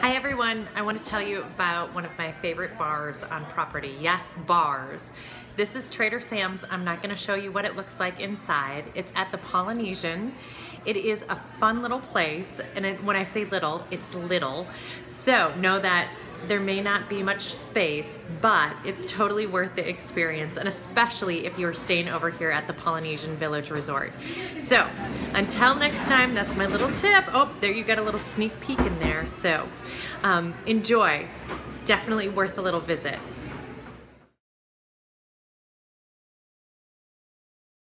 Hi everyone, I want to tell you about one of my favorite bars on property. Yes, bars. This is Trader Sam's. I'm not going to show you what it looks like inside. It's at the Polynesian. It is a fun little place, and it, when I say little, it's little. So know that there may not be much space, but it's totally worth the experience, and especially if you're staying over here at the Polynesian Village Resort. So, until next time, that's my little tip. Oh, there you got a little sneak peek in there. So, um, enjoy. Definitely worth a little visit.